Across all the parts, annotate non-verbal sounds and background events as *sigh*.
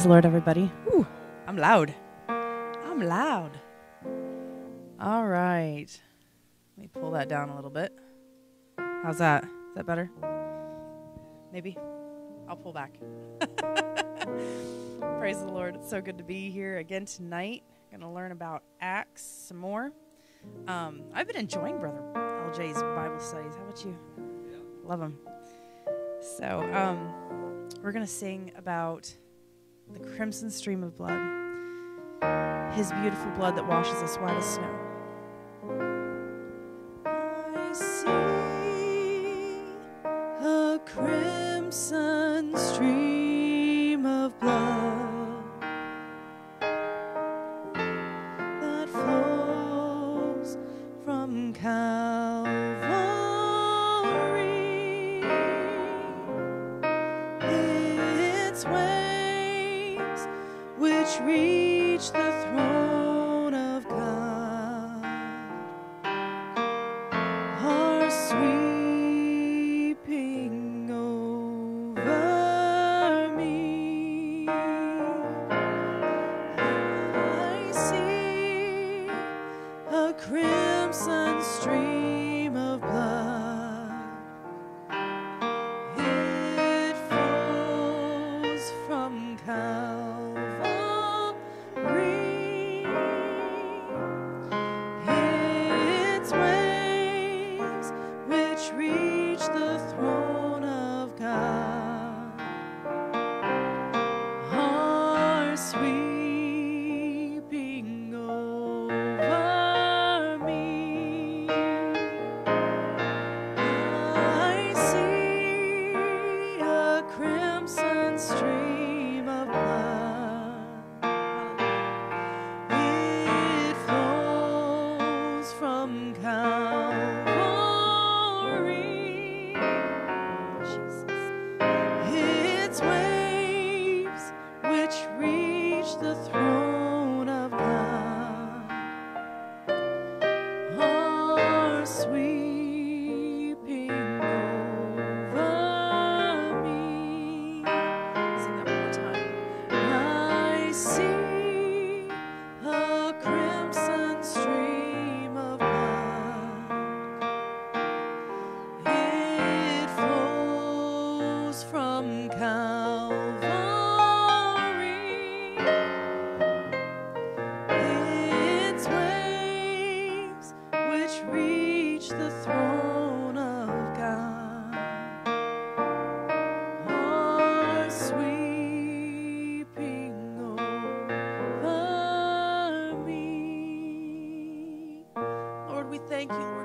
Praise the Lord, everybody. Ooh, I'm loud. I'm loud. All right. Let me pull that down a little bit. How's that? Is that better? Maybe? I'll pull back. *laughs* Praise the Lord. It's so good to be here again tonight. Going to learn about Acts some more. Um, I've been enjoying Brother LJ's Bible studies. How about you? Love them. So, um, we're going to sing about the crimson stream of blood, his beautiful blood that washes us white as snow.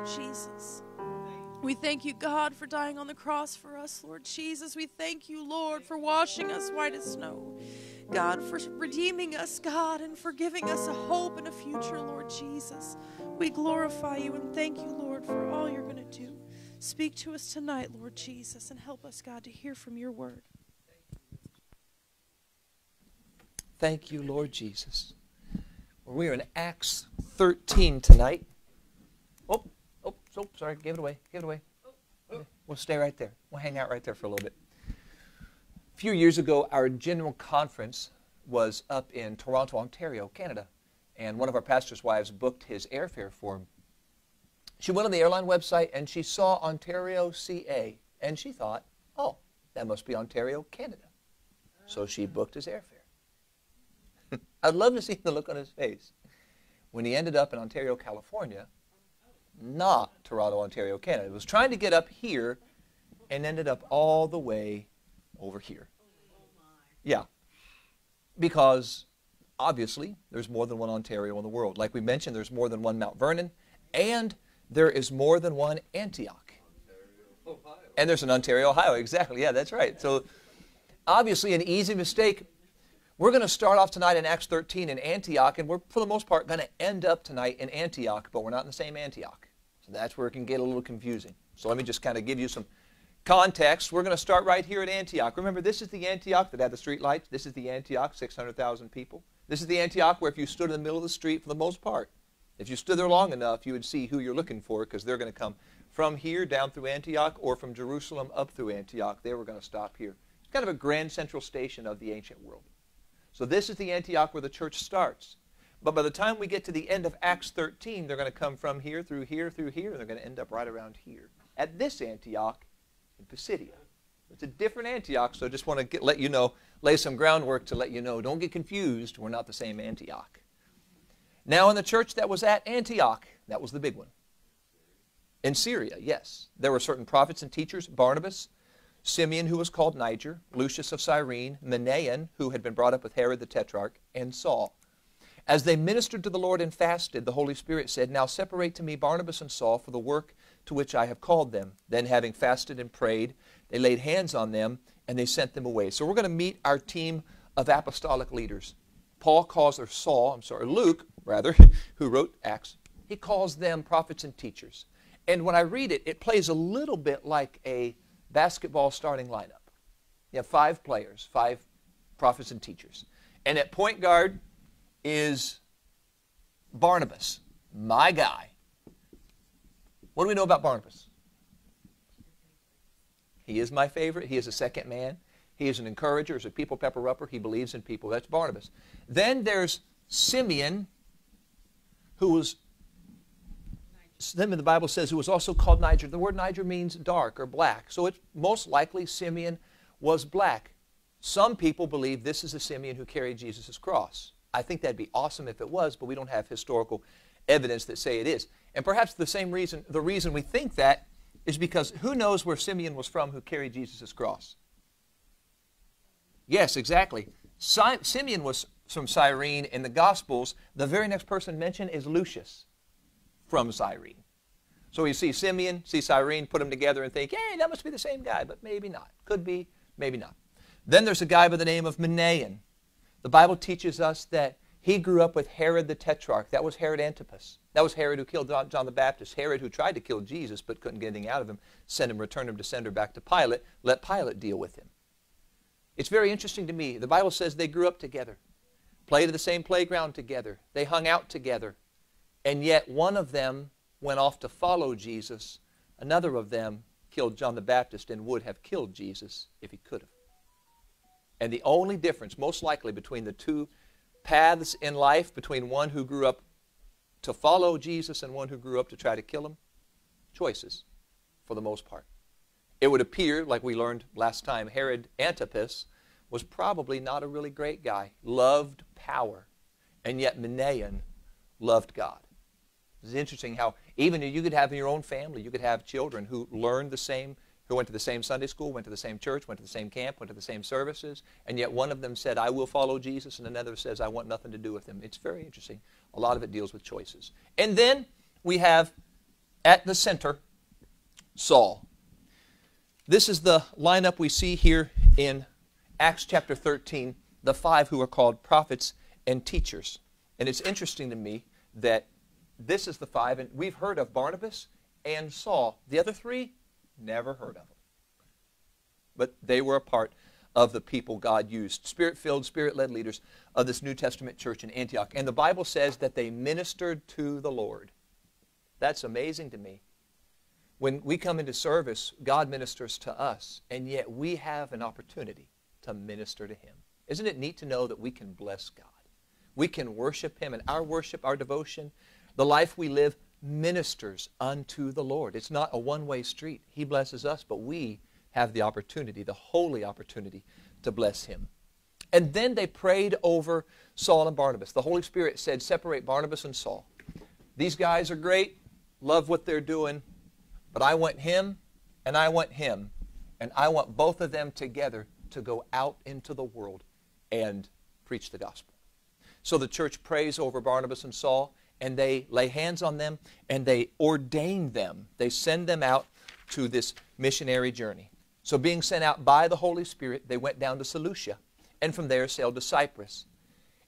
Jesus. We thank you, God, for dying on the cross for us, Lord Jesus. We thank you, Lord, for washing us white as snow. God, for redeeming us, God, and for giving us a hope and a future, Lord Jesus. We glorify you and thank you, Lord, for all you're going to do. Speak to us tonight, Lord Jesus, and help us, God, to hear from your word. Thank you, Lord Jesus. We are in Acts 13 tonight. Oh, oh, so sorry. Give it away. Give it away. Oh, oh. We'll stay right there. We'll hang out right there for a little bit. A few years ago, our general conference was up in Toronto, Ontario, Canada. And one of our pastor's wives booked his airfare for him. She went on the airline website and she saw Ontario, CA. And she thought, oh, that must be Ontario, Canada. So she ah. booked his airfare. *laughs* I'd love to see the look on his face when he ended up in Ontario, California, not Toronto, Ontario, Canada. It was trying to get up here and ended up all the way over here. Yeah. Because obviously there's more than one Ontario in the world. Like we mentioned, there's more than one Mount Vernon, and there is more than one Antioch. And there's an Ontario, Ohio. Exactly. Yeah, that's right. So obviously an easy mistake. We're going to start off tonight in Acts 13 in Antioch, and we're, for the most part, going to end up tonight in Antioch, but we're not in the same Antioch. So that's where it can get a little confusing. So let me just kind of give you some context. We're going to start right here at Antioch. Remember, this is the Antioch that had the street lights. This is the Antioch, 600,000 people. This is the Antioch where if you stood in the middle of the street, for the most part, if you stood there long enough, you would see who you're looking for because they're going to come from here down through Antioch or from Jerusalem up through Antioch. They were going to stop here. It's kind of a grand central station of the ancient world. So this is the Antioch where the church starts. But by the time we get to the end of Acts 13, they're going to come from here through here through here, and they're going to end up right around here at this Antioch in Pisidia. It's a different Antioch, so I just want to get, let you know, lay some groundwork to let you know. Don't get confused. We're not the same Antioch. Now, in the church that was at Antioch, that was the big one. In Syria, yes. There were certain prophets and teachers Barnabas, Simeon, who was called Niger, Lucius of Cyrene, Manaen, who had been brought up with Herod the Tetrarch, and Saul. As they ministered to the Lord and fasted, the Holy Spirit said, Now separate to me Barnabas and Saul for the work to which I have called them. Then, having fasted and prayed, they laid hands on them and they sent them away. So, we're going to meet our team of apostolic leaders. Paul calls, or Saul, I'm sorry, Luke, rather, *laughs* who wrote Acts, he calls them prophets and teachers. And when I read it, it plays a little bit like a basketball starting lineup. You have five players, five prophets and teachers. And at point guard, is Barnabas, my guy. What do we know about Barnabas? He is my favorite. He is a second man. He is an encourager. He's a people pepper upper. He believes in people. That's Barnabas. Then there's Simeon, who was, then the Bible says, who was also called Niger. The word Niger means dark or black. So it's most likely Simeon was black. Some people believe this is the Simeon who carried Jesus' cross. I think that'd be awesome if it was, but we don't have historical evidence that say it is. And perhaps the same reason, the reason we think that is because who knows where Simeon was from who carried Jesus' cross? Yes, exactly. Si- Simeon was from Cyrene. In the Gospels, the very next person mentioned is Lucius from Cyrene. So you see Simeon, see Cyrene, put them together and think, hey, that must be the same guy, but maybe not. Could be, maybe not. Then there's a guy by the name of Manaen. The Bible teaches us that he grew up with Herod the Tetrarch. That was Herod Antipas. That was Herod who killed John the Baptist. Herod who tried to kill Jesus but couldn't get anything out of him, sent him, returned him to sender back to Pilate, let Pilate deal with him. It's very interesting to me. The Bible says they grew up together, played at the same playground together, they hung out together, and yet one of them went off to follow Jesus. Another of them killed John the Baptist and would have killed Jesus if he could have. And the only difference, most likely, between the two paths in life, between one who grew up to follow Jesus and one who grew up to try to kill him, choices, for the most part. It would appear, like we learned last time, Herod Antipas was probably not a really great guy, loved power, and yet Manaen loved God. It's interesting how even you could have in your own family, you could have children who learned the same who went to the same Sunday school, went to the same church, went to the same camp, went to the same services, and yet one of them said, I will follow Jesus, and another says, I want nothing to do with him. It's very interesting. A lot of it deals with choices. And then we have at the center Saul. This is the lineup we see here in Acts chapter 13, the five who are called prophets and teachers. And it's interesting to me that this is the five, and we've heard of Barnabas and Saul. The other three, Never heard of them. But they were a part of the people God used, spirit filled, spirit led leaders of this New Testament church in Antioch. And the Bible says that they ministered to the Lord. That's amazing to me. When we come into service, God ministers to us, and yet we have an opportunity to minister to Him. Isn't it neat to know that we can bless God? We can worship Him, and our worship, our devotion, the life we live ministers unto the Lord. It's not a one way street. He blesses us, but we have the opportunity, the holy opportunity, to bless him. And then they prayed over Saul and Barnabas. The Holy Spirit said, Separate Barnabas and Saul. These guys are great, love what they're doing, but I want him and I want him, and I want both of them together to go out into the world and preach the gospel. So the church prays over Barnabas and Saul, and they lay hands on them and they ordain them. They send them out to this missionary journey. So, being sent out by the Holy Spirit, they went down to Seleucia and from there sailed to Cyprus.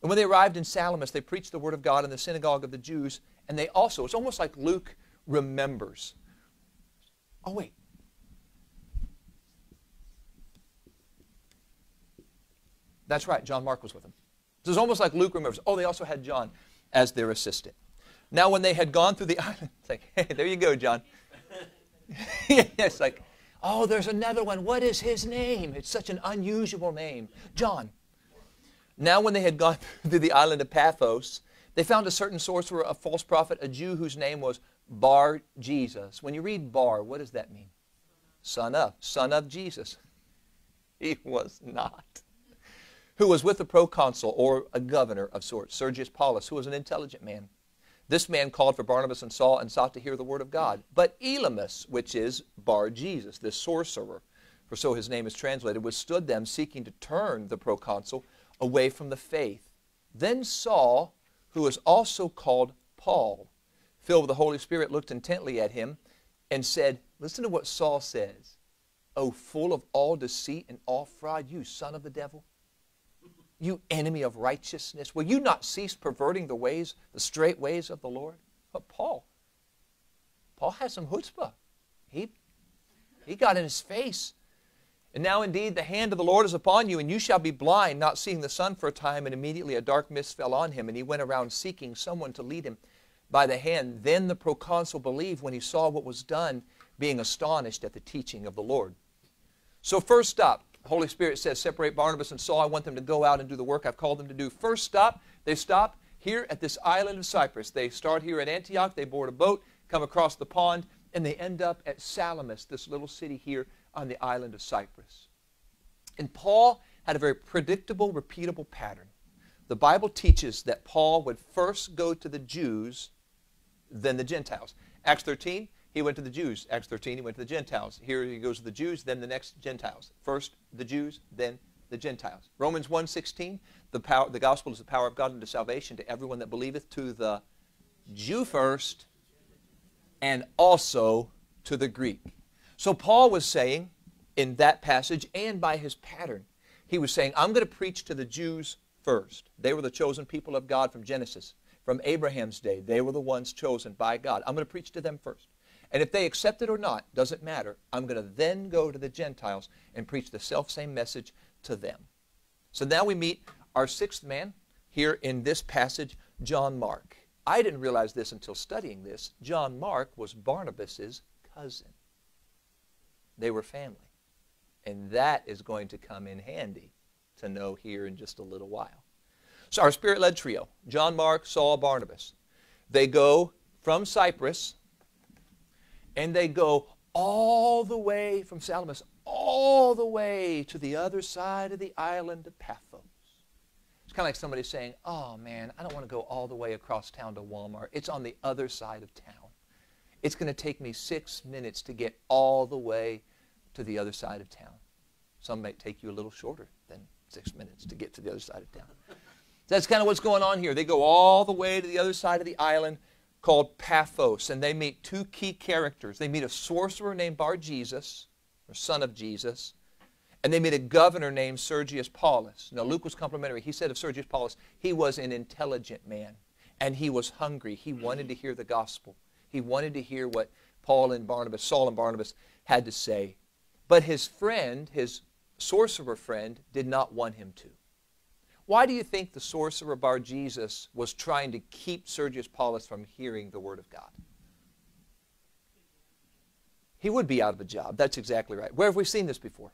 And when they arrived in Salamis, they preached the word of God in the synagogue of the Jews. And they also, it's almost like Luke remembers. Oh, wait. That's right, John Mark was with them. So it's almost like Luke remembers. Oh, they also had John as their assistant. Now, when they had gone through the *laughs* island, it's like, hey, there you go, John. *laughs* it's like, oh, there's another one. What is his name? It's such an unusual name. John. Now, when they had gone *laughs* through the island of Paphos, they found a certain sorcerer, a false prophet, a Jew whose name was Bar Jesus. When you read Bar, what does that mean? Son of. Son of Jesus. He was not. Who was with the proconsul or a governor of sorts, Sergius Paulus, who was an intelligent man. This man called for Barnabas and Saul and sought to hear the word of God. But Elymas, which is Bar Jesus, this sorcerer, for so his name is translated, withstood them, seeking to turn the proconsul away from the faith. Then Saul, who was also called Paul, filled with the Holy Spirit, looked intently at him and said, Listen to what Saul says. O full of all deceit and all fraud, you son of the devil. You enemy of righteousness, will you not cease perverting the ways, the straight ways of the Lord? But Paul, Paul has some chutzpah. He, he got in his face. And now indeed the hand of the Lord is upon you, and you shall be blind, not seeing the sun for a time. And immediately a dark mist fell on him, and he went around seeking someone to lead him by the hand. Then the proconsul believed when he saw what was done, being astonished at the teaching of the Lord. So, first stop, Holy Spirit says, separate Barnabas and Saul. I want them to go out and do the work I've called them to do. First stop, they stop here at this island of Cyprus. They start here at Antioch, they board a boat, come across the pond, and they end up at Salamis, this little city here on the island of Cyprus. And Paul had a very predictable, repeatable pattern. The Bible teaches that Paul would first go to the Jews, then the Gentiles. Acts 13, he went to the Jews. Acts 13, he went to the Gentiles. Here he goes to the Jews, then the next Gentiles. First the Jews, then the Gentiles. Romans 1.16, the, power, the gospel is the power of God unto salvation to everyone that believeth, to the Jew first, and also to the Greek. So Paul was saying in that passage and by his pattern, he was saying, I'm going to preach to the Jews first. They were the chosen people of God from Genesis. From Abraham's day, they were the ones chosen by God. I'm going to preach to them first. And if they accept it or not, doesn't matter. I'm going to then go to the Gentiles and preach the self same message to them. So now we meet our sixth man here in this passage, John Mark. I didn't realize this until studying this. John Mark was Barnabas's cousin. They were family. And that is going to come in handy to know here in just a little while. So our spirit led trio, John Mark, Saul, Barnabas, they go from Cyprus and they go all the way from Salamis, all the way to the other side of the island of Paphos. It's kind of like somebody saying, oh man, I don't want to go all the way across town to Walmart. It's on the other side of town. It's going to take me six minutes to get all the way to the other side of town. Some might take you a little shorter than six minutes to get to the other side of town. That's kind of what's going on here. They go all the way to the other side of the island called Paphos, and they meet two key characters. They meet a sorcerer named Bar Jesus, or son of Jesus, and they meet a governor named Sergius Paulus. Now, Luke was complimentary. He said of Sergius Paulus, he was an intelligent man, and he was hungry. He wanted to hear the gospel. He wanted to hear what Paul and Barnabas, Saul and Barnabas had to say. But his friend, his sorcerer friend, did not want him to. Why do you think the sorcerer Bar Jesus was trying to keep Sergius Paulus from hearing the word of God? He would be out of a job. That's exactly right. Where have we seen this before?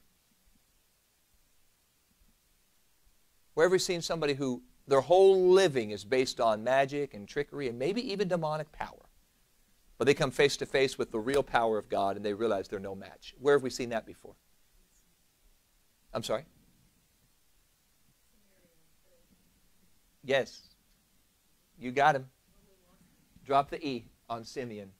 Where have we seen somebody who their whole living is based on magic and trickery and maybe even demonic power? But they come face to face with the real power of God and they realize they're no match. Where have we seen that before? I'm sorry? Yes. You got him. Drop the E on Simeon.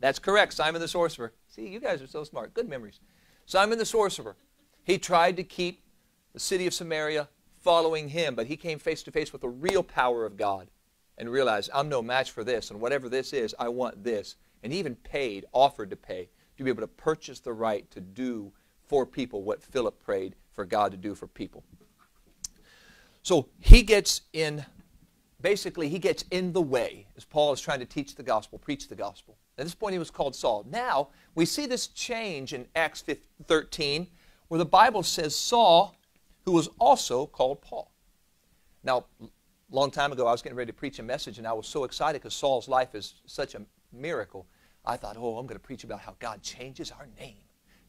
That's correct. Simon the sorcerer. See, you guys are so smart. Good memories. Simon the sorcerer. He tried to keep the city of Samaria following him, but he came face to face with the real power of God and realized, I'm no match for this, and whatever this is, I want this. And even paid, offered to pay, to be able to purchase the right to do for people what Philip prayed for God to do for people. So he gets in, basically, he gets in the way as Paul is trying to teach the gospel, preach the gospel. At this point, he was called Saul. Now, we see this change in Acts 13, where the Bible says Saul, who was also called Paul. Now, a long time ago, I was getting ready to preach a message, and I was so excited because Saul's life is such a miracle. I thought, oh, I'm going to preach about how God changes our name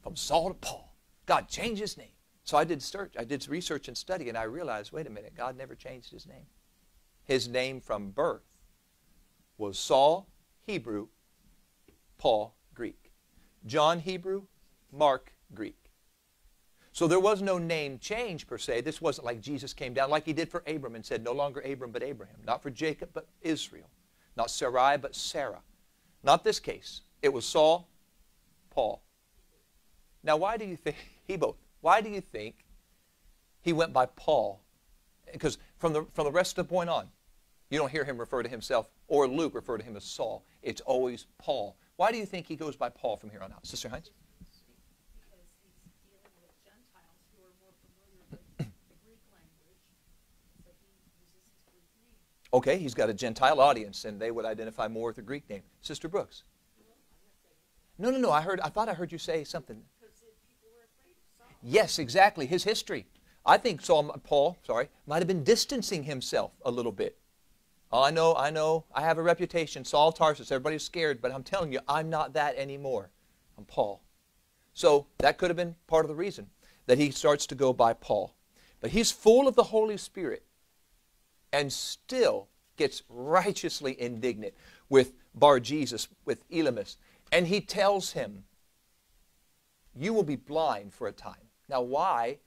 from Saul to Paul. God changed his name. So I did search, I did research and study, and I realized, wait a minute, God never changed his name. His name from birth was Saul, Hebrew, Paul, Greek. John, Hebrew, Mark, Greek. So there was no name change per se. This wasn't like Jesus came down like he did for Abram and said, no longer Abram but Abraham. Not for Jacob but Israel. Not Sarai but Sarah. Not this case. It was Saul, Paul. Now why do you think, *laughs* he both, why do you think he went by Paul? Because from the, from the rest of the point on, you don't hear him refer to himself or Luke refer to him as Saul. It's always Paul. Why do you think he goes by Paul from here on out? Sister Hines? *coughs* Okay, he's got a Gentile audience, and they would identify more with the Greek name. Sister Brooks. No, no, no. I heard. I thought I heard you say something. Yes, exactly. His history. I think Saul, Paul, sorry, might have been distancing himself a little bit. Oh, I know, I know. I have a reputation. Saul Tarsus. Everybody's scared, but I'm telling you, I'm not that anymore. I'm Paul. So that could have been part of the reason that he starts to go by Paul. But he's full of the Holy Spirit and still gets righteously indignant with Bar Jesus, with Elymas. And he tells him, You will be blind for a time. Now, why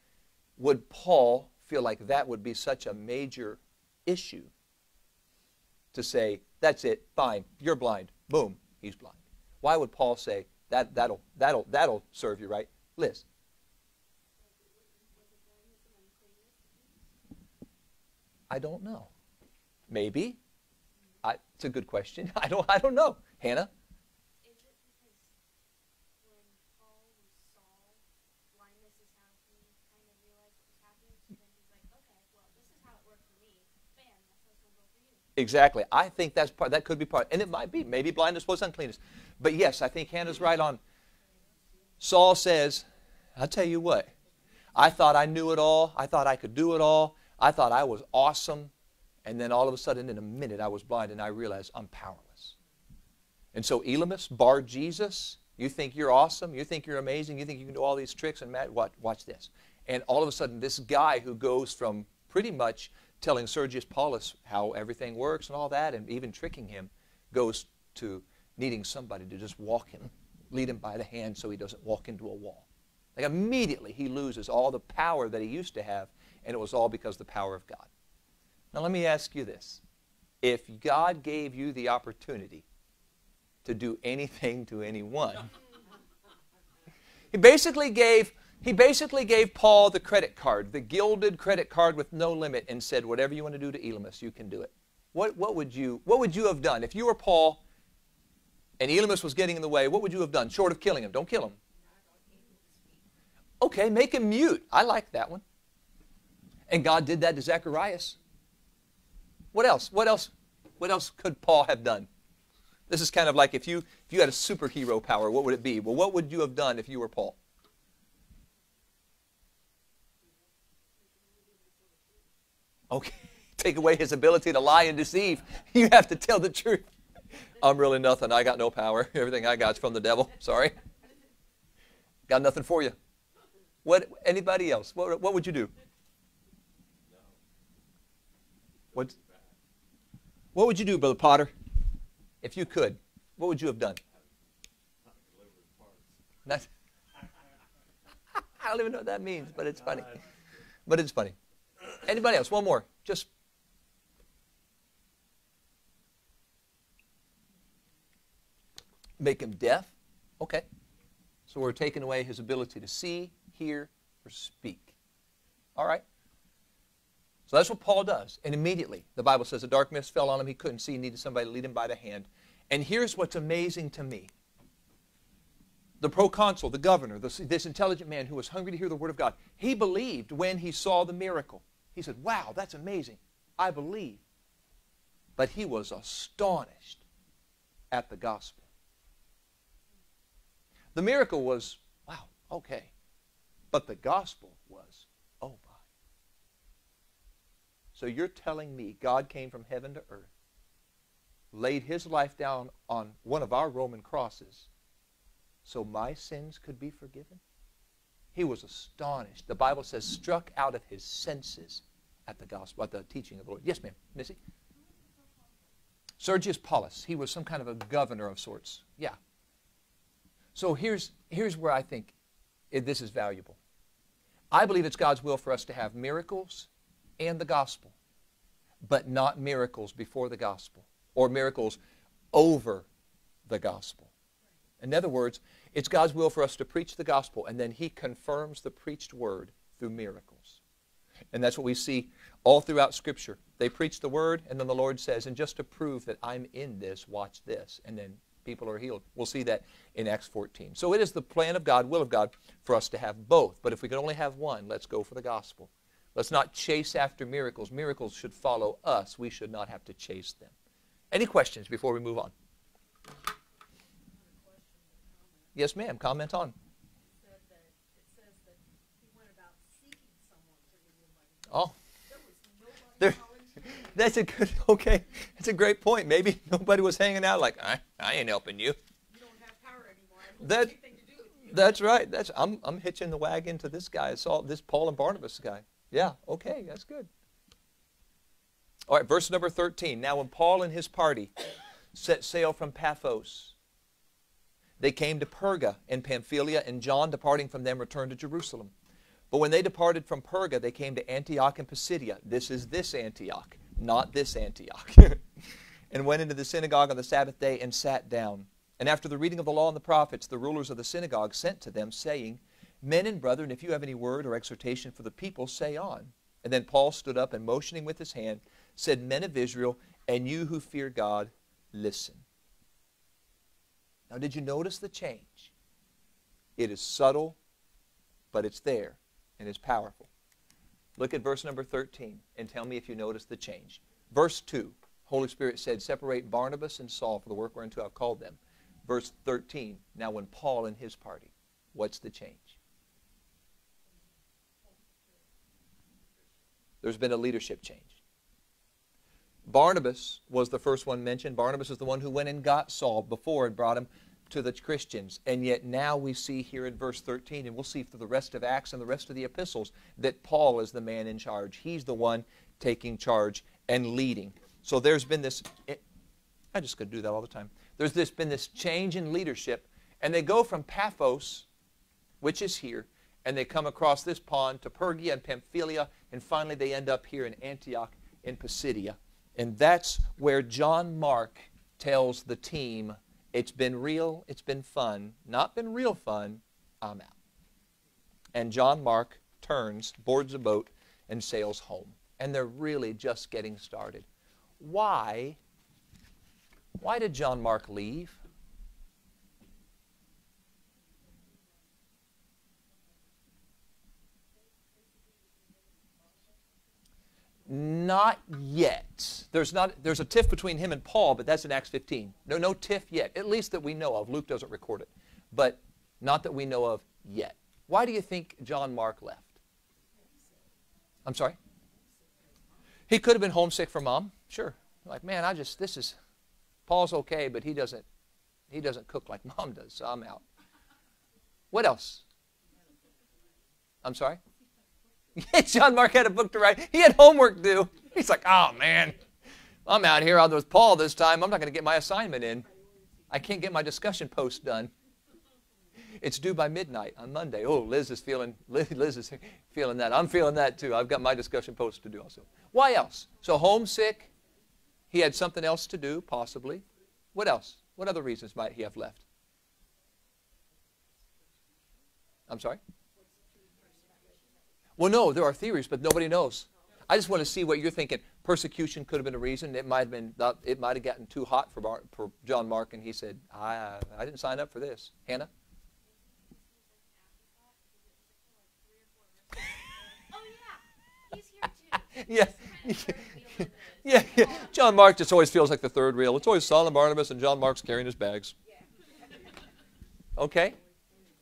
would Paul feel like that would be such a major issue? To say, That's it, fine, you're blind. Boom, he's blind. Why would Paul say, that, that'll, that'll, that'll serve you right? Liz. I don't know. Maybe. I, it's a good question. *laughs* I don't. I don't know. Hannah. Exactly. I think that's part. That could be part, and it might be. Maybe blindness was uncleanness, but yes, I think Hannah's right on. Saul says, "I'll tell you what. I thought I knew it all. I thought I could do it all. I thought I was awesome. And then all of a sudden, in a minute, I was blind and I realized I'm powerless. And so, Elymas, bar Jesus, you think you're awesome, you think you're amazing, you think you can do all these tricks, and Matt, watch, watch this. And all of a sudden, this guy who goes from pretty much telling Sergius Paulus how everything works and all that, and even tricking him, goes to needing somebody to just walk him, lead him by the hand so he doesn't walk into a wall. Like immediately, he loses all the power that he used to have and it was all because the power of God. Now, let me ask you this. If God gave you the opportunity to do anything to anyone, *laughs* he basically gave he basically gave Paul the credit card, the gilded credit card with no limit, and said, Whatever you want to do to Elymas, you can do it. What, what, would you, what would you have done? If you were Paul and Elymas was getting in the way, what would you have done? Short of killing him. Don't kill him. Okay, make him mute. I like that one. And God did that to Zacharias. What else? What else? What else could Paul have done? This is kind of like if you if you had a superhero power, what would it be? Well, what would you have done if you were Paul? Okay, *laughs* take away his ability to lie and deceive. *laughs* You have to tell the truth. I'm really nothing. I got no power. *laughs* Everything I got is from the devil. Sorry. Got nothing for you. What anybody else? What, what would you do? What, what would you do, Brother Potter, if you could? What would you have done? Not, I don't even know what that means, but it's funny. But it's funny. Anybody else? One more. Just make him deaf. Okay. So we're taking away his ability to see, hear, or speak. All right. So that's what Paul does. And immediately, the Bible says a dark mist fell on him. He couldn't see, he needed somebody to lead him by the hand. And here's what's amazing to me the proconsul, the governor, this, this intelligent man who was hungry to hear the word of God, he believed when he saw the miracle. He said, Wow, that's amazing. I believe. But he was astonished at the gospel. The miracle was, wow, okay. But the gospel was, oh my. So you're telling me God came from heaven to earth, laid his life down on one of our Roman crosses so my sins could be forgiven? He was astonished. The Bible says, struck out of his senses at the gospel, at the teaching of the Lord. Yes, ma'am. Missy? Sergius Paulus. He was some kind of a governor of sorts. Yeah. So here's, here's where I think it, this is valuable. I believe it's God's will for us to have miracles and the gospel, but not miracles before the gospel or miracles over the gospel. In other words, it's God's will for us to preach the gospel, and then He confirms the preached word through miracles. And that's what we see all throughout Scripture. They preach the word, and then the Lord says, and just to prove that I'm in this, watch this. And then people are healed. We'll see that in Acts 14. So it is the plan of God, will of God, for us to have both. But if we can only have one, let's go for the gospel. Let's not chase after miracles. Miracles should follow us. We should not have to chase them. Any questions before we move on? Yes, ma'am. Comment on. Oh. There, *laughs* that's a good, okay. That's a great point. Maybe nobody was hanging out like, I, I ain't helping you. You don't have power anymore. That, that's right. That's I'm, I'm hitching the wagon to this guy. It's all this Paul and Barnabas guy. Yeah, okay, that's good. All right, verse number 13. Now, when Paul and his party set sail from Paphos, they came to Perga in Pamphylia, and John, departing from them, returned to Jerusalem. But when they departed from Perga, they came to Antioch and Pisidia. This is this Antioch, not this Antioch. *laughs* and went into the synagogue on the Sabbath day and sat down. And after the reading of the law and the prophets, the rulers of the synagogue sent to them, saying, Men and brethren, if you have any word or exhortation for the people, say on. And then Paul stood up and motioning with his hand, said, Men of Israel, and you who fear God, listen. Now, did you notice the change? It is subtle, but it's there and it's powerful. Look at verse number 13 and tell me if you notice the change. Verse 2, Holy Spirit said, Separate Barnabas and Saul for the work whereunto I've called them. Verse 13, now when Paul and his party, what's the change? There's been a leadership change. Barnabas was the first one mentioned. Barnabas is the one who went and got Saul before and brought him to the Christians. And yet now we see here in verse 13, and we'll see through the rest of Acts and the rest of the epistles, that Paul is the man in charge. He's the one taking charge and leading. So there's been this, eh, I just could do that all the time. There's this, been this change in leadership, and they go from Paphos, which is here, and they come across this pond to Perga and Pamphylia, and finally they end up here in Antioch in Pisidia. And that's where John Mark tells the team, it's been real, it's been fun, not been real fun, I'm out. And John Mark turns, boards a boat, and sails home. And they're really just getting started. Why? Why did John Mark leave? Not yet. There's not. There's a tiff between him and Paul, but that's in Acts 15. No, no tiff yet. At least that we know of. Luke doesn't record it, but not that we know of yet. Why do you think John Mark left? I'm sorry. He could have been homesick for mom. Sure. Like, man, I just this is. Paul's okay, but he doesn't. He doesn't cook like *laughs* mom does, so I'm out. What else? I'm sorry. *laughs* John Mark had a book to write. He had homework due. He's like, oh man, I'm out here with Paul this time. I'm not going to get my assignment in. I can't get my discussion post done. It's due by midnight on Monday. Oh, Liz is feeling Liz, Liz is feeling that. I'm feeling that too. I've got my discussion post to do also. Why else? So homesick. He had something else to do, possibly. What else? What other reasons might he have left? I'm sorry? Well, no, there are theories, but nobody knows. I just want to see what you're thinking. Persecution could have been a reason. It might have been. Uh, it might have gotten too hot for, Bar, for John Mark, and he said, "I, I didn't sign up for this." Hannah. Oh yeah. He's here too. *laughs* Yes. *laughs* Yeah, yeah. John Mark just always feels like the third wheel. It's always Saul and Barnabas, and John Mark's carrying his bags. Okay.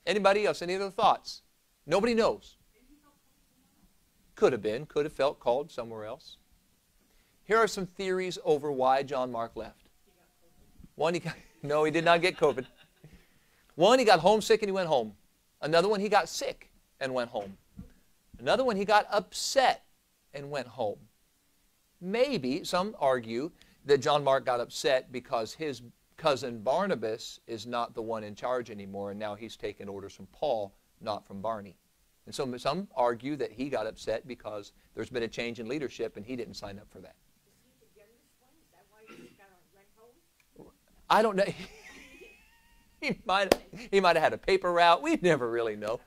Anybody else? Any other thoughts? Nobody knows. Could have been, could have felt called somewhere else. Here are some theories over why John Mark left. One, he got, *laughs* no, he did not get COVID. One, he got homesick and he went home. Another one, he got sick and went home. Another one, he got upset and went home. Maybe some argue that John Mark got upset because his cousin Barnabas is not the one in charge anymore, and now he's taking orders from Paul, not from Barney. And so some argue that he got upset because there's been a change in leadership and he didn't sign up for that. I don't know. *laughs* he might he might have had a paper route. We never really know.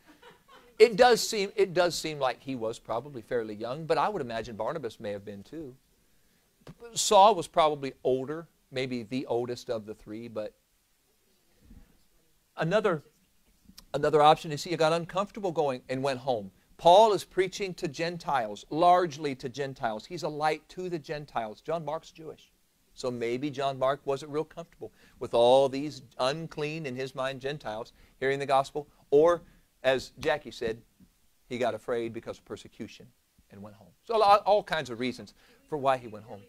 It does seem it does seem like he was probably fairly young, but I would imagine Barnabas may have been too. Saul was probably older, maybe the oldest of the three, but another another option is he got uncomfortable going and went home. Paul is preaching to Gentiles, largely to Gentiles. He's a light to the Gentiles. John Mark's Jewish. So maybe John Mark wasn't real comfortable with all these unclean, in his mind, Gentiles hearing the gospel. Or, as Jackie said, he got afraid because of persecution and went home. So all kinds of reasons for why he went home.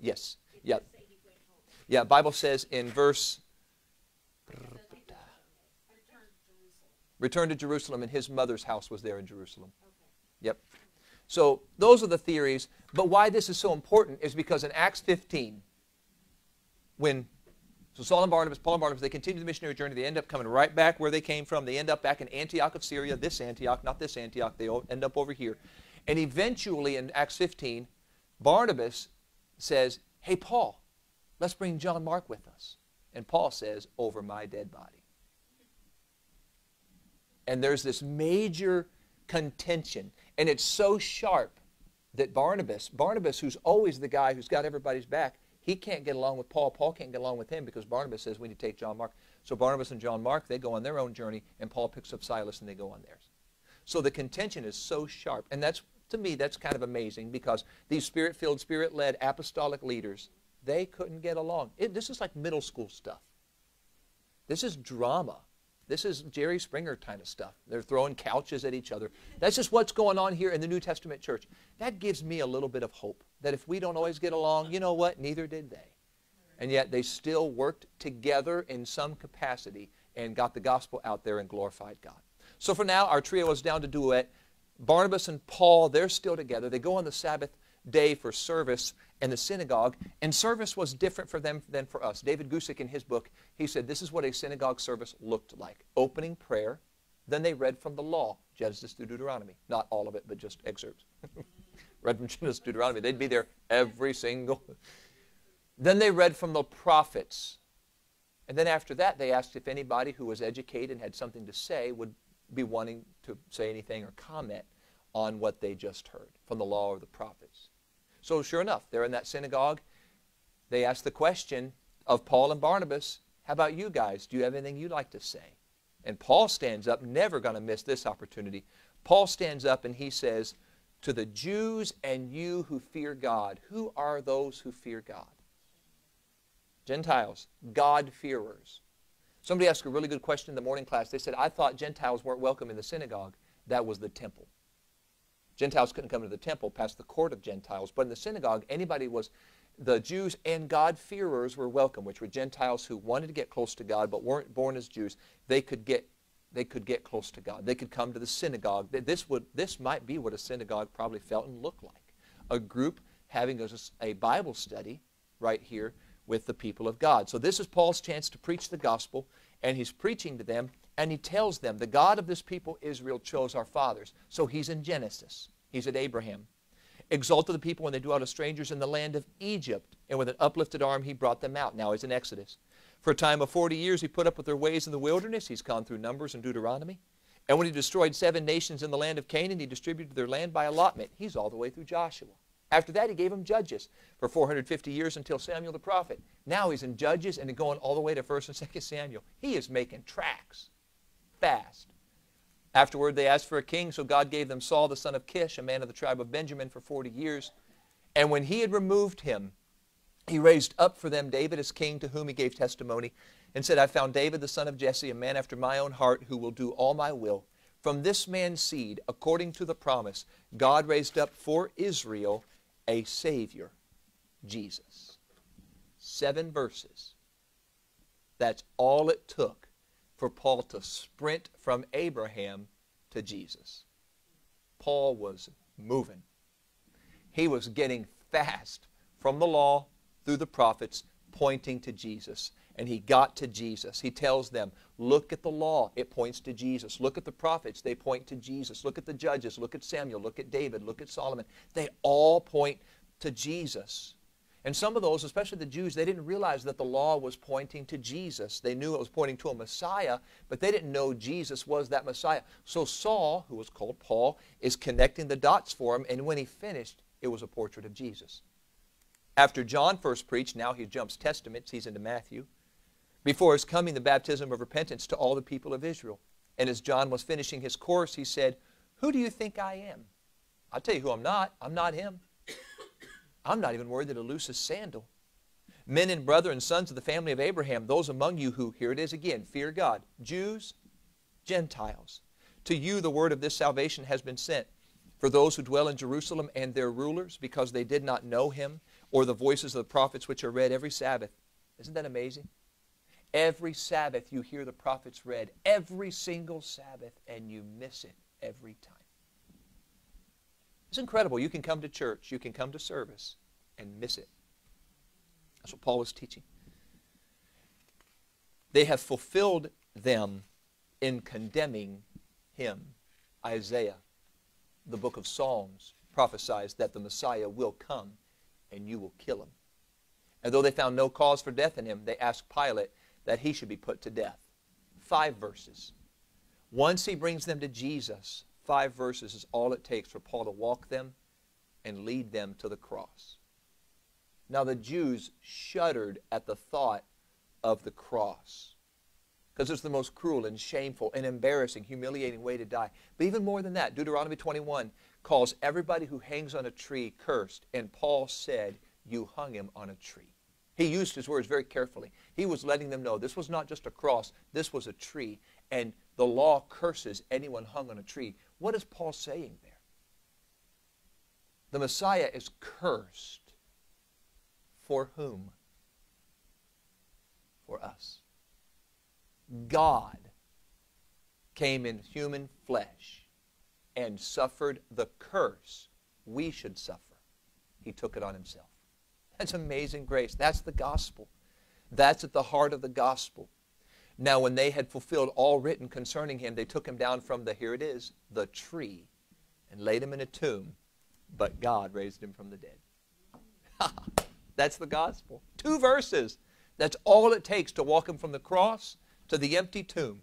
Yes. Yeah. Yeah, Bible says in verse Return to Jerusalem, and his mother's house was there in Jerusalem. Yep. So those are the theories. But why this is so important is because in Acts 15, when so Saul and Barnabas, Paul and Barnabas, they continue the missionary journey. They end up coming right back where they came from. They end up back in Antioch of Syria, this Antioch, not this Antioch. They end up over here. And eventually in Acts 15, Barnabas says, Hey, Paul, let's bring John Mark with us. And Paul says, Over my dead body. And there's this major contention. And it's so sharp that Barnabas, Barnabas, who's always the guy who's got everybody's back, he can't get along with Paul. Paul can't get along with him because Barnabas says we need to take John Mark. So Barnabas and John Mark, they go on their own journey, and Paul picks up Silas and they go on theirs. So the contention is so sharp. And that's, to me, that's kind of amazing because these spirit filled, spirit led apostolic leaders, they couldn't get along. It, this is like middle school stuff. This is drama. This is Jerry Springer kind of stuff. They're throwing couches at each other. That's just what's going on here in the New Testament church. That gives me a little bit of hope that if we don't always get along, you know what? Neither did they. And yet they still worked together in some capacity and got the gospel out there and glorified God. So for now, our trio is down to duet. Barnabas and Paul, they're still together. They go on the Sabbath day for service in the synagogue, and service was different for them than for us. David Guzik, in his book, he said this is what a synagogue service looked like opening prayer, then they read from the law, Genesis through Deuteronomy. Not all of it, but just excerpts. *laughs* read from Genesis to Deuteronomy. They'd be there every single. *laughs* then they read from the prophets. And then after that, they asked if anybody who was educated and had something to say would be wanting to say anything or comment on what they just heard from the law or the prophets. So sure enough, they're in that synagogue. They ask the question of Paul and Barnabas, how about you guys? Do you have anything you'd like to say? And Paul stands up, never going to miss this opportunity. Paul stands up and he says, To the Jews and you who fear God, who are those who fear God? Gentiles, God-fearers. Somebody asked a really good question in the morning class. They said, I thought Gentiles weren't welcome in the synagogue. That was the temple. Gentiles couldn't come to the temple past the court of Gentiles, but in the synagogue, anybody was, the Jews and God-fearers were welcome, which were Gentiles who wanted to get close to God but weren't born as Jews. They could get, they could get close to God. They could come to the synagogue. This, would, this might be what a synagogue probably felt and looked like. A group having a, a Bible study right here with the people of God. So this is Paul's chance to preach the gospel, and he's preaching to them and he tells them, The God of this people, Israel, chose our fathers. So he's in Genesis. He's at Abraham. Exalted the people when they dwelt as strangers in the land of Egypt, and with an uplifted arm he brought them out. Now he's in Exodus. For a time of 40 years he put up with their ways in the wilderness. He's gone through Numbers and Deuteronomy. And when he destroyed seven nations in the land of Canaan, he distributed their land by allotment. He's all the way through Joshua. After that, he gave them judges for 450 years until Samuel the prophet. Now he's in Judges and going all the way to 1st and 2nd Samuel. He is making tracks fast. Afterward, they asked for a king, so God gave them Saul the son of Kish, a man of the tribe of Benjamin, for 40 years. And when he had removed him, he raised up for them David as king, to whom he gave testimony, and said, I found David the son of Jesse, a man after my own heart, who will do all my will. From this man's seed, according to the promise, God raised up for Israel a Savior, Jesus. Seven verses. That's all it took for Paul to sprint from Abraham to Jesus. Paul was moving. He was getting fast from the law through the prophets, pointing to Jesus. And he got to Jesus. He tells them, Look at the law, it points to Jesus. Look at the prophets, they point to Jesus. Look at the judges, look at Samuel, look at David, look at Solomon. They all point to Jesus. And some of those, especially the Jews, they didn't realize that the law was pointing to Jesus. They knew it was pointing to a Messiah, but they didn't know Jesus was that Messiah. So Saul, who was called Paul, is connecting the dots for him, and when he finished, it was a portrait of Jesus. After John first preached, now he jumps testaments, he's into Matthew. Before his coming, the baptism of repentance to all the people of Israel. And as John was finishing his course, he said, Who do you think I am? I'll tell you who I'm not. I'm not him. I'm not even worthy to loose a sandal. Men and brethren, and sons of the family of Abraham, those among you who, here it is again, fear God, Jews, Gentiles. To you the word of this salvation has been sent. For those who dwell in Jerusalem and their rulers, because they did not know him, or the voices of the prophets which are read every Sabbath. Isn't that amazing? Every Sabbath you hear the prophets read, every single Sabbath, and you miss it every time. It's incredible. You can come to church, you can come to service, and miss it. That's what Paul was teaching. They have fulfilled them in condemning him. Isaiah, the book of Psalms, prophesies that the Messiah will come and you will kill him. And though they found no cause for death in him, they asked Pilate that he should be put to death. Five verses. Once he brings them to Jesus, Five verses is all it takes for Paul to walk them and lead them to the cross. Now, the Jews shuddered at the thought of the cross because it's the most cruel and shameful and embarrassing, humiliating way to die. But even more than that, Deuteronomy 21 calls everybody who hangs on a tree cursed, and Paul said, You hung him on a tree. He used his words very carefully. He was letting them know this was not just a cross, this was a tree. And the law curses anyone hung on a tree. What is Paul saying there? The Messiah is cursed. For whom? For us. God came in human flesh and suffered the curse we should suffer. He took it on himself. That's amazing grace. That's the gospel. That's at the heart of the gospel. Now, when they had fulfilled all written concerning him, they took him down from the, here it is, the tree, and laid him in a tomb. But God raised him from the dead. *laughs* That's the gospel. Two verses. That's all it takes to walk him from the cross to the empty tomb.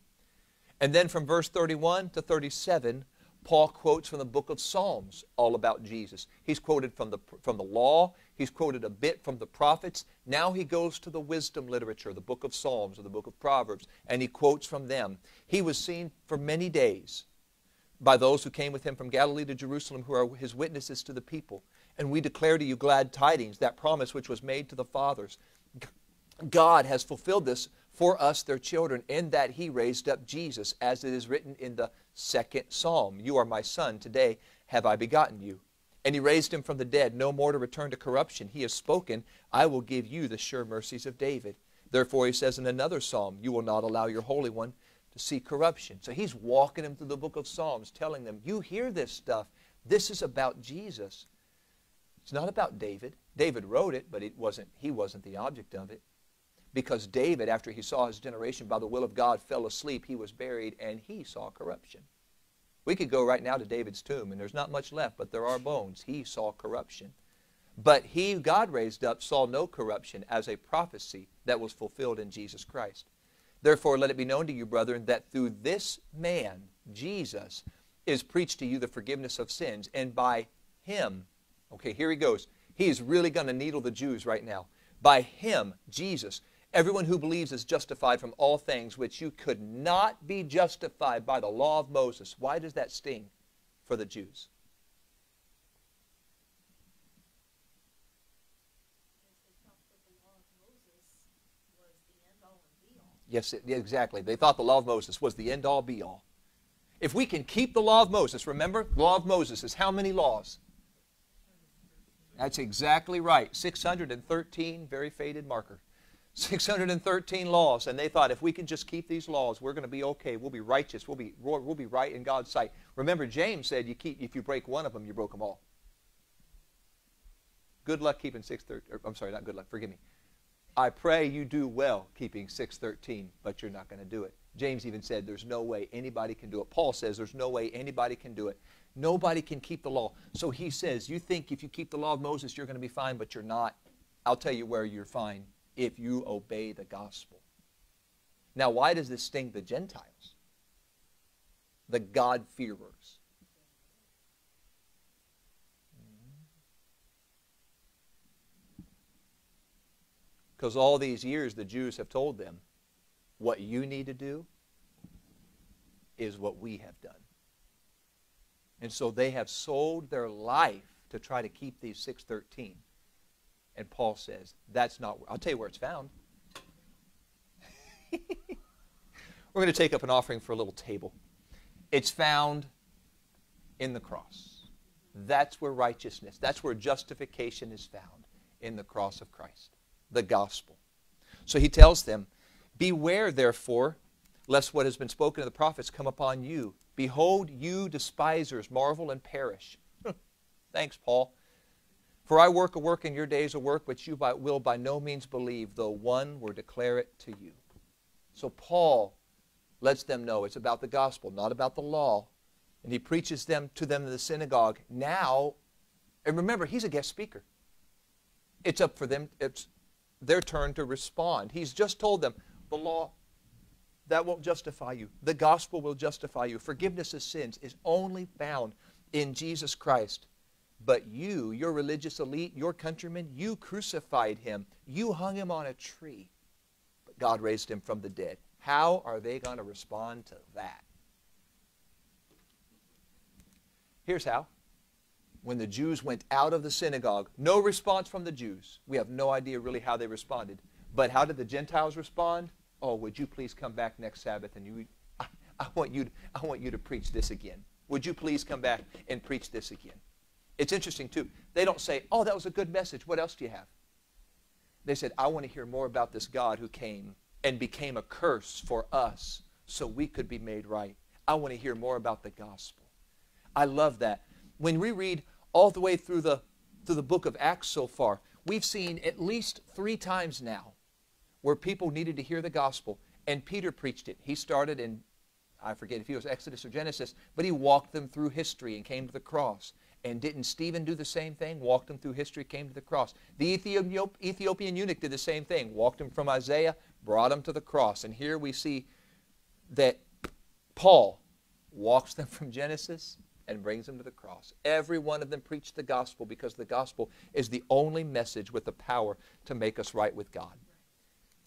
And then from verse 31 to 37, Paul quotes from the book of Psalms all about Jesus. He's quoted from the, from the law, he's quoted a bit from the prophets. Now he goes to the wisdom literature, the book of Psalms or the book of Proverbs, and he quotes from them. He was seen for many days by those who came with him from Galilee to Jerusalem, who are his witnesses to the people. And we declare to you glad tidings, that promise which was made to the fathers. God has fulfilled this for us, their children, in that he raised up Jesus, as it is written in the second psalm You are my son, today have I begotten you. And he raised him from the dead, no more to return to corruption. He has spoken, I will give you the sure mercies of David. Therefore, he says in another psalm, You will not allow your Holy One to see corruption. So he's walking them through the book of Psalms, telling them, You hear this stuff. This is about Jesus. It's not about David. David wrote it, but it wasn't, he wasn't the object of it because David, after he saw his generation by the will of God, fell asleep, he was buried, and he saw corruption. We could go right now to David's tomb, and there's not much left, but there are bones. He saw corruption. But he God raised up saw no corruption as a prophecy that was fulfilled in Jesus Christ. Therefore, let it be known to you, brethren, that through this man, Jesus, is preached to you the forgiveness of sins, and by him, okay, here he goes. He's really going to needle the Jews right now. By him, Jesus, Everyone who believes is justified from all things which you could not be justified by the law of Moses. Why does that sting for the Jews? Yes, it, exactly. They thought the law of Moses was the end all be all. If we can keep the law of Moses, remember, the law of Moses is how many laws? That's exactly right. 613, very faded marker. 613 laws, and they thought if we can just keep these laws, we're going to be okay. We'll be righteous. We'll be, we'll be right in God's sight. Remember, James said you keep, if you break one of them, you broke them all. Good luck keeping 613. Er, I'm sorry, not good luck. Forgive me. I pray you do well keeping 613, but you're not going to do it. James even said there's no way anybody can do it. Paul says there's no way anybody can do it. Nobody can keep the law. So he says, you think if you keep the law of Moses, you're going to be fine, but you're not. I'll tell you where you're fine if you obey the gospel. Now, why does this sting the Gentiles? The God-fearers. Because all these years the Jews have told them, what you need to do is what we have done. And so they have sold their life to try to keep these 613. And Paul says, that's not, I'll tell you where it's found. *laughs* We're going to take up an offering for a little table. It's found in the cross. That's where righteousness, that's where justification is found, in the cross of Christ, the gospel. So he tells them, Beware, therefore, lest what has been spoken of the prophets come upon you. Behold, you despisers marvel and perish. *laughs* Thanks, Paul. For I work a work in your days, a work which you by, will by no means believe, though one were declare it to you. So Paul lets them know it's about the gospel, not about the law. And he preaches them to them in the synagogue. Now, and remember, he's a guest speaker. It's up for them, it's their turn to respond. He's just told them, the law, that won't justify you. The gospel will justify you. Forgiveness of sins is only found in Jesus Christ. But you, your religious elite, your countrymen, you crucified him. You hung him on a tree. But God raised him from the dead. How are they going to respond to that? Here's how. When the Jews went out of the synagogue, no response from the Jews. We have no idea really how they responded. But how did the Gentiles respond? Oh, would you please come back next Sabbath and you I, *laughs* I want you I want you to preach this again. Would you please come back and preach this again? It's interesting, too. They don't say, oh, that was a good message. What else do you have? They said, I want to hear more about this God who came and became a curse for us so we could be made right. I want to hear more about the gospel. I love that. When we read all the way through the, through the book of Acts so far, we've seen at least three times now where people needed to hear the gospel, and Peter preached it. He started in, I forget if he was Exodus or Genesis, but he walked them through history and came to the cross. And didn't Stephen do the same thing? Walked him through history, came to the cross. The Ethiopian eunuch did the same thing. Walked him from Isaiah, brought him to the cross. And here we see that Paul walks them from Genesis and brings them to the cross. Every one of them preached the gospel because the gospel is the only message with the power to make us right with God.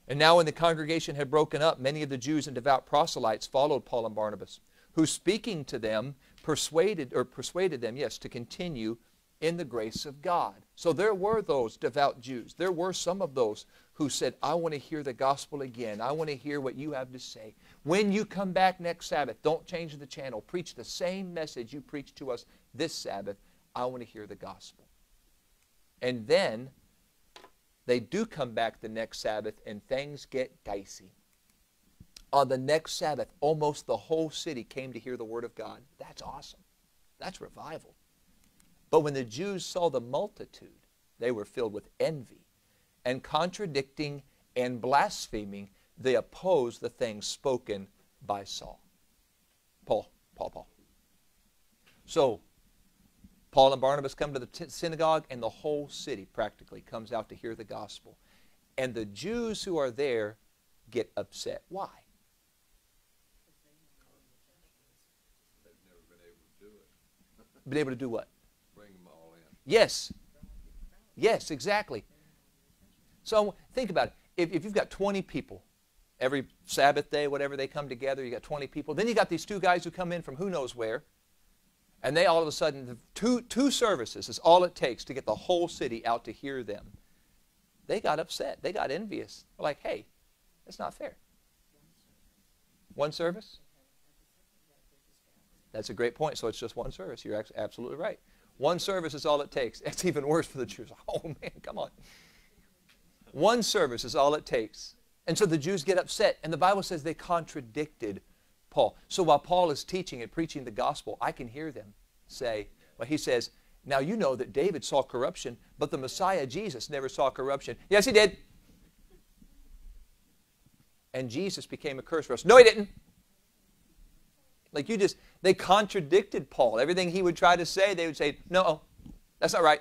And now, when the congregation had broken up, many of the Jews and devout proselytes followed Paul and Barnabas, who, speaking to them, persuaded or persuaded them, yes, to continue in the grace of God. So there were those devout Jews. There were some of those who said, I want to hear the gospel again. I want to hear what you have to say. When you come back next Sabbath, don't change the channel. Preach the same message you preached to us this Sabbath. I want to hear the gospel. And then they do come back the next Sabbath and things get dicey. On the next Sabbath, almost the whole city came to hear the word of God. That's awesome. That's revival. But when the Jews saw the multitude, they were filled with envy and contradicting and blaspheming, they opposed the things spoken by Saul. Paul, Paul, Paul. So Paul and Barnabas come to the synagogue, and the whole city practically comes out to hear the gospel. And the Jews who are there get upset. Why? They've never been able to do it. Been able to do what? Bring them all in. Yes. Yes, exactly. So think about it. If, if you've got 20 people every Sabbath day, whatever, they come together, you got 20 people. Then you got these two guys who come in from who knows where and they all of a sudden, two, two services is all it takes to get the whole city out to hear them. They got upset. They got envious. They're like, hey, that's not fair. One service? That's a great point. So it's just one service. You're absolutely right. One service is all it takes. *laughs* It's even worse for the Jews. *laughs* Oh, man, come on. One service is all it takes. And so the Jews get upset, and the Bible says they contradicted Paul. So while Paul is teaching and preaching the gospel, I can hear them say, well, he says, now you know that David saw corruption, but the Messiah Jesus never saw corruption. Yes, he did. And Jesus became a curse for us. No, he didn't. Like you just, they contradicted Paul. Everything he would try to say, they would say, no, that's not right.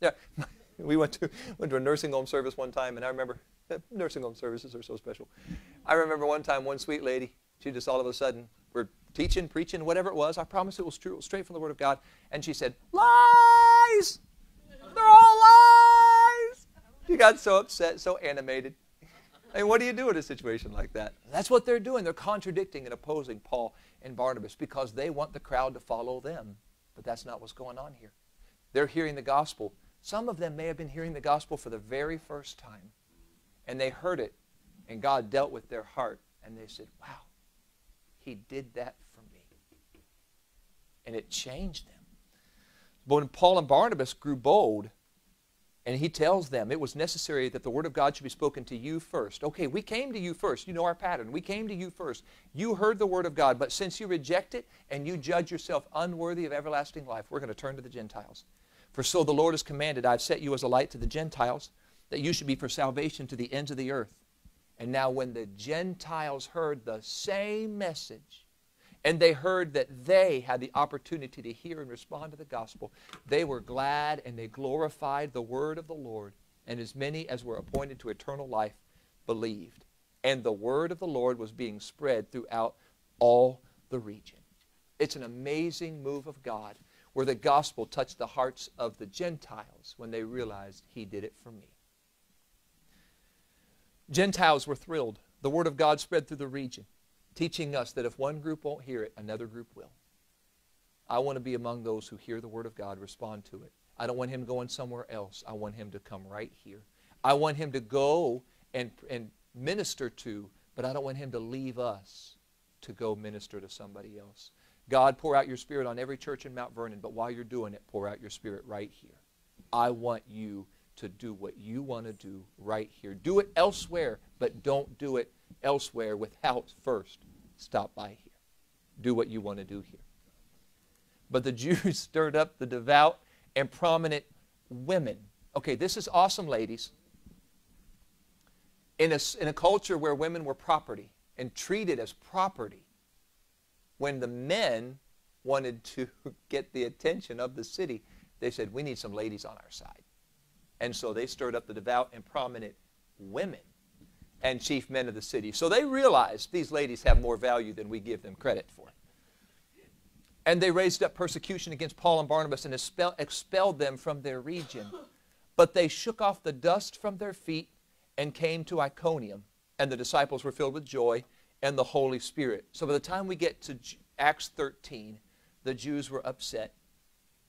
Yeah. *laughs* we went to, went to a nursing home service one time, and I remember, *laughs* nursing home services are so special. I remember one time, one sweet lady, she just all of a sudden, we're teaching, preaching, whatever it was. I promise it was true, it was straight from the Word of God. And she said, Lies! They're all lies! She got so upset, so animated. Mean, what do you do in a situation like that? That's what they're doing. They're contradicting and opposing Paul and Barnabas because they want the crowd to follow them. But that's not what's going on here. They're hearing the gospel. Some of them may have been hearing the gospel for the very first time. And they heard it, and God dealt with their heart, and they said, Wow, He did that for me. And it changed them. But when Paul and Barnabas grew bold, and he tells them it was necessary that the word of God should be spoken to you first. Okay, we came to you first. You know our pattern. We came to you first. You heard the word of God, but since you reject it and you judge yourself unworthy of everlasting life, we're going to turn to the Gentiles. For so the Lord has commanded, I've set you as a light to the Gentiles, that you should be for salvation to the ends of the earth. And now, when the Gentiles heard the same message, and they heard that they had the opportunity to hear and respond to the gospel, they were glad and they glorified the word of the Lord. And as many as were appointed to eternal life believed. And the word of the Lord was being spread throughout all the region. It's an amazing move of God where the gospel touched the hearts of the Gentiles when they realized he did it for me. Gentiles were thrilled. The word of God spread through the region teaching us that if one group won't hear it, another group will. I want to be among those who hear the Word of God, respond to it. I don't want him going somewhere else. I want him to come right here. I want him to go and, and minister to, but I don't want him to leave us to go minister to somebody else. God, pour out your Spirit on every church in Mount Vernon, but while you're doing it, pour out your Spirit right here. I want you to do what you want to do right here. Do it elsewhere, but don't do it elsewhere without first stop by here. Do what you want to do here. But the *laughs* Jews stirred up the devout and prominent women. Okay, this is awesome, ladies. In a, in a culture where women were property and treated as property, when the men wanted to *laughs* get the attention of the city, they said, We need some ladies on our side. And so they stirred up the devout and prominent women and chief men of the city. So they realized these ladies have more value than we give them credit for. And they raised up persecution against Paul and Barnabas and expelled them from their region. But they shook off the dust from their feet and came to Iconium. And the disciples were filled with joy and the Holy Spirit. So by the time we get to Acts 13, the Jews were upset.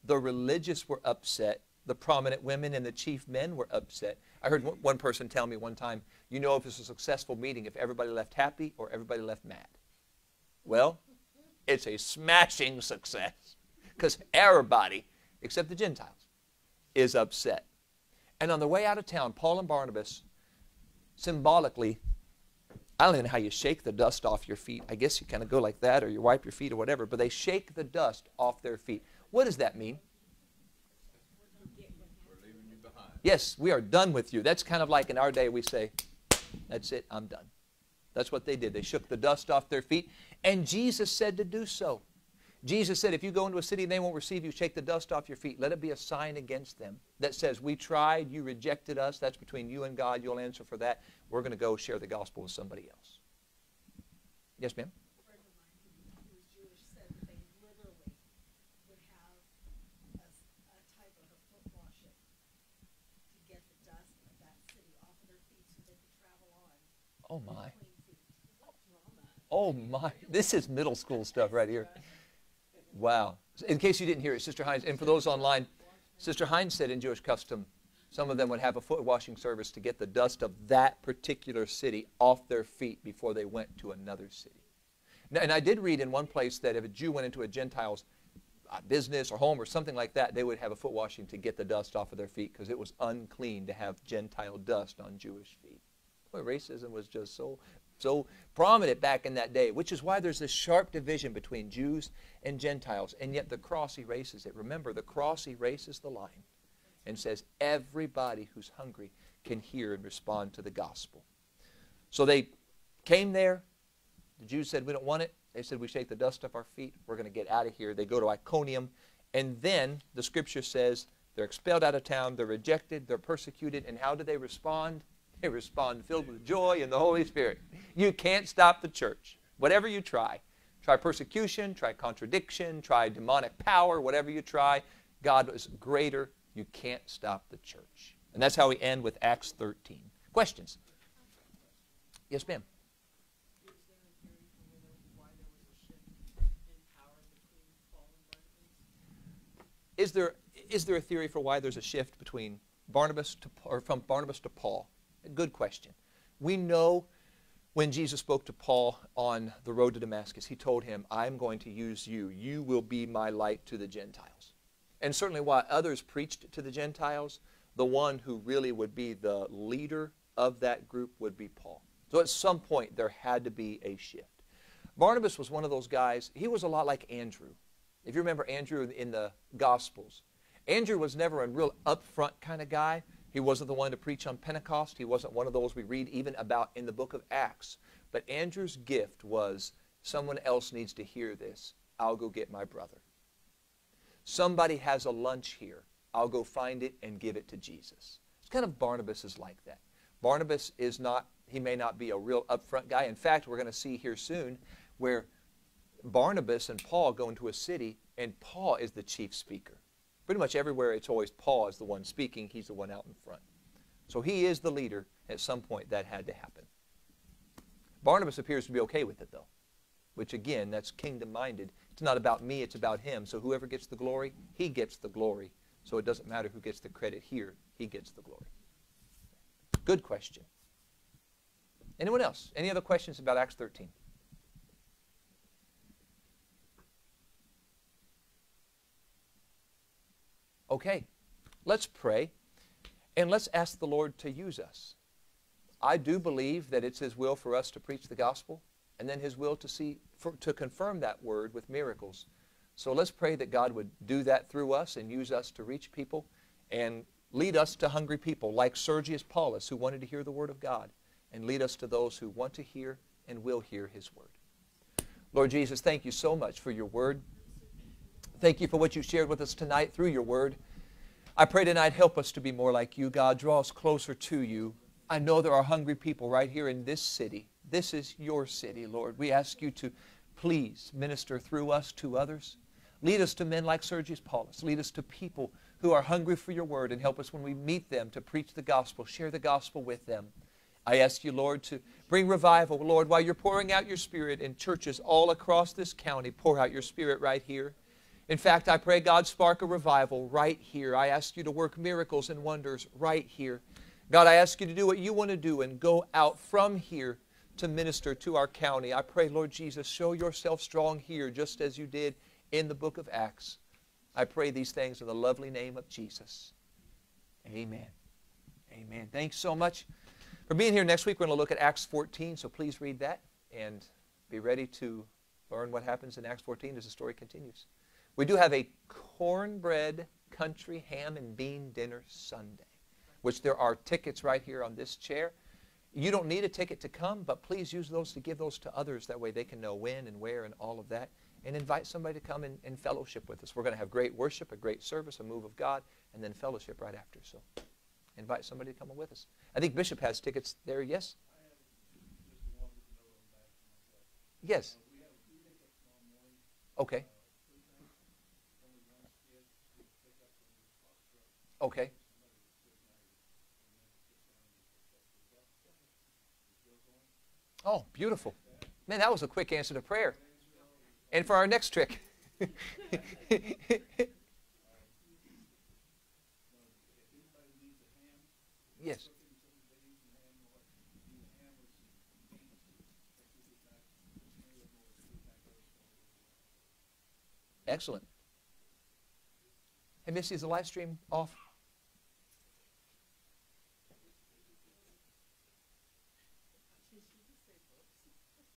The religious were upset. The prominent women and the chief men were upset. I heard one person tell me one time, you know if it's a successful meeting if everybody left happy or everybody left mad. Well, it's a smashing success because everybody, except the Gentiles, is upset. And on the way out of town, Paul and Barnabas symbolically, I don't know how you shake the dust off your feet. I guess you kind of go like that or you wipe your feet or whatever, but they shake the dust off their feet. What does that mean? Yes, we are done with you. That's kind of like in our day we say, that's it, I'm done. That's what they did. They shook the dust off their feet, and Jesus said to do so. Jesus said, if you go into a city and they won't receive you, shake the dust off your feet. Let it be a sign against them that says, We tried, you rejected us. That's between you and God. You'll answer for that. We're going to go share the gospel with somebody else. Yes, ma'am? Oh my. Oh my. This is middle school stuff right here. Wow. In case you didn't hear it, Sister Hines, and for those online, Sister Hines said in Jewish custom, some of them would have a foot washing service to get the dust of that particular city off their feet before they went to another city. Now, and I did read in one place that if a Jew went into a Gentile's uh, business or home or something like that, they would have a foot washing to get the dust off of their feet because it was unclean to have Gentile dust on Jewish feet. Boy, racism was just so so prominent back in that day, which is why there's this sharp division between Jews and Gentiles, and yet the cross erases it. Remember, the cross erases the line and says everybody who's hungry can hear and respond to the gospel. So they came there. The Jews said, We don't want it. They said, We shake the dust off our feet. We're going to get out of here. They go to Iconium. And then the scripture says they're expelled out of town, they're rejected, they're persecuted. And how do they respond? They respond filled with joy and the Holy Spirit. You can't stop the church, whatever you try. Try persecution, try contradiction, try demonic power, whatever you try. God is greater. You can't stop the church. And that's how we end with Acts 13. Questions? Yes, ma'am. Is there, is there a theory for why there's a shift between Barnabas to, or from Barnabas to Paul? Good question. We know when Jesus spoke to Paul on the road to Damascus, he told him, I'm going to use you. You will be my light to the Gentiles. And certainly while others preached to the Gentiles, the one who really would be the leader of that group would be Paul. So at some point, there had to be a shift. Barnabas was one of those guys, he was a lot like Andrew. If you remember Andrew in the Gospels, Andrew was never a real upfront kind of guy. He wasn't the one to preach on Pentecost. He wasn't one of those we read even about in the book of Acts. But Andrew's gift was someone else needs to hear this. I'll go get my brother. Somebody has a lunch here. I'll go find it and give it to Jesus. It's kind of Barnabas is like that. Barnabas is not, he may not be a real upfront guy. In fact, we're going to see here soon where Barnabas and Paul go into a city and Paul is the chief speaker. Pretty much everywhere it's always Paul is the one speaking, he's the one out in front. So he is the leader. At some point, that had to happen. Barnabas appears to be okay with it, though, which again, that's kingdom minded. It's not about me, it's about him. So whoever gets the glory, he gets the glory. So it doesn't matter who gets the credit here, he gets the glory. Good question. Anyone else? Any other questions about Acts 13? Okay, let's pray and let's ask the Lord to use us. I do believe that it's His will for us to preach the gospel and then His will to see for, to confirm that word with miracles. So let's pray that God would do that through us and use us to reach people and lead us to hungry people like Sergius Paulus who wanted to hear the word of God and lead us to those who want to hear and will hear His word. Lord Jesus, thank you so much for your word. Thank you for what you shared with us tonight through your word. I pray tonight, help us to be more like you, God. Draw us closer to you. I know there are hungry people right here in this city. This is your city, Lord. We ask you to please minister through us to others. Lead us to men like Sergius Paulus. Lead us to people who are hungry for your word and help us when we meet them to preach the gospel, share the gospel with them. I ask you, Lord, to bring revival. Lord, while you're pouring out your spirit in churches all across this county, pour out your spirit right here. In fact, I pray God spark a revival right here. I ask you to work miracles and wonders right here. God, I ask you to do what you want to do and go out from here to minister to our county. I pray, Lord Jesus, show yourself strong here just as you did in the book of Acts. I pray these things in the lovely name of Jesus. Amen. Amen. Thanks so much for being here. Next week, we're going to look at Acts 14, so please read that and be ready to learn what happens in Acts 14 as the story continues. We do have a cornbread country ham and bean dinner Sunday, which there are tickets right here on this chair. You don't need a ticket to come, but please use those to give those to others. That way they can know when and where and all of that. And invite somebody to come and, and fellowship with us. We're going to have great worship, a great service, a move of God, and then fellowship right after. So invite somebody to come with us. I think Bishop has tickets there, yes? Yes. Okay. Okay. Oh, beautiful. Man, that was a quick answer to prayer. And for our next trick. *laughs* yes. Excellent. Hey, Missy, is the live stream off?